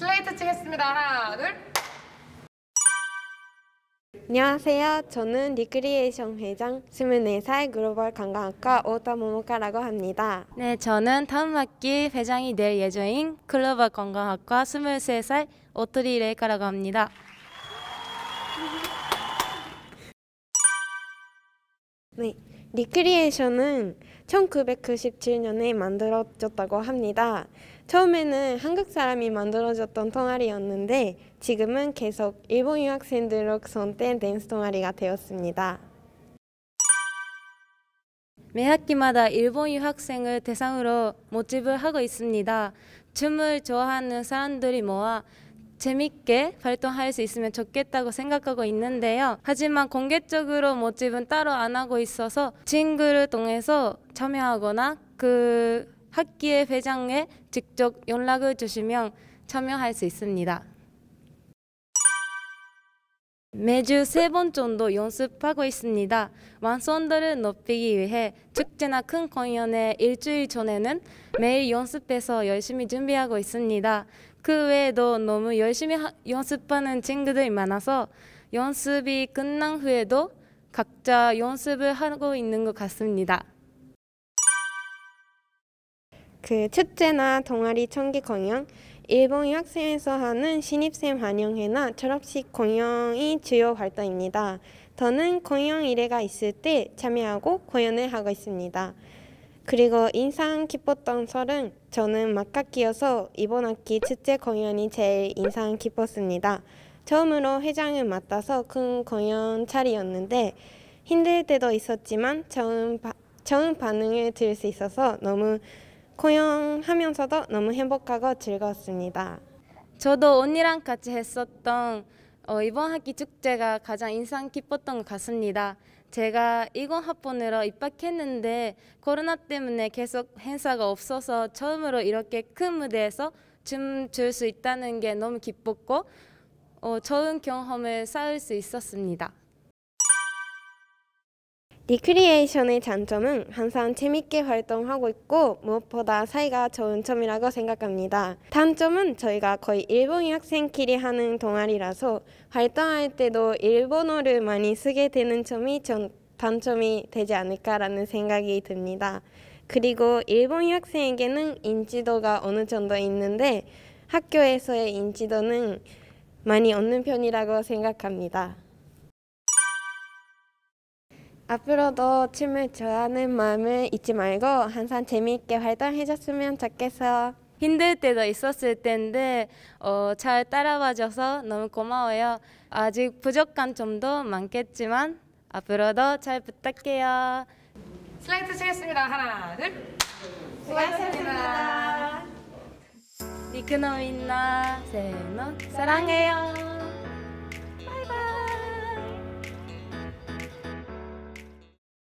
슬레이트 치겠습니다. 하나, 둘. 안녕하세요. 저는 리크리에이션 회장 24살 글로벌 관광학과 오타 모모카라고 합니다. 네, 저는 다음 학기 회장이 될 예정인 글로벌 관광학과 23살 오토리 레이카라고 합니다. 네, 리크리에이션은 1997년에 만들어졌다고 합니다. 처음에는 한국 사람이 만들어졌던 동아리였는데 지금은 계속 일본 유학생들로 선택된 댄스 동아리가 되었습니다. 매 학기마다 일본 유학생을 대상으로 모집을 하고 있습니다. 춤을 좋아하는 사람들이 모아 재밌게 활동할 수 있으면 좋겠다고 생각하고 있는데요. 하지만 공개적으로 모집은 따로 안 하고 있어서 친구를 통해서 참여하거나 그 학기의 회장에 직접 연락을 주시면 참여할 수 있습니다. 매주 세 번 정도 연습하고 있습니다. 완성도를 높이기 위해 축제나 큰 공연의 일주일 전에는 매일 연습해서 열심히 준비하고 있습니다. 그 외에도 너무 열심히 하, 연습하는 친구들이 많아서 연습이 끝난 후에도 각자 연습을 하고 있는 것 같습니다. 그 축제나 동아리 청기 공연, 일본 유학생에서 하는 신입생 환영회나 졸업식 공연이 주요 활동입니다. 저는 공연 일회가 있을 때 참여하고 공연을 하고 있습니다. 그리고 인상 깊었던 설은 저는 막학기여서 이번 학기 축제 공연이 제일 인상 깊었습니다. 처음으로 회장을 맡아서 큰 공연 차리였는데 힘들 때도 있었지만 좋은, 바, 좋은 반응을 들을 수 있어서 너무 공연하면서도 너무 행복하고 즐거웠습니다. 저도 언니랑 같이 했었던 어, 이번 학기 축제가 가장 인상 깊었던 것 같습니다. 제가 20학번으로 입학했는데 코로나 때문에 계속 행사가 없어서 처음으로 이렇게 큰 무대에서 춤출 수 있다는 게 너무 기뻤고 어, 좋은 경험을 쌓을 수 있었습니다. 리크리에이션의 장점은 항상 재밌게 활동하고 있고 무엇보다 사이가 좋은 점이라고 생각합니다. 단점은 저희가 거의 일본 학생끼리 하는 동아리라서 활동할 때도 일본어를 많이 쓰게 되는 점이 전 단점이 되지 않을까라는 생각이 듭니다. 그리고 일본 학생에게는 인지도가 어느 정도 있는데 학교에서의 인지도는 많이 없는 편이라고 생각합니다. 앞으로도 춤을 좋아하는 마음을 잊지 말고 항상 재미있게 활동해줬으면 좋겠어요. 힘들 때도 있었을 텐데 어, 잘 따라와줘서 너무 고마워요. 아직 부족한 점도 많겠지만 앞으로도 잘 부탁해요. 슬레이트 치겠습니다. 하나, 둘. 수고하셨습니다. 리크노 민나 세노 사랑해요.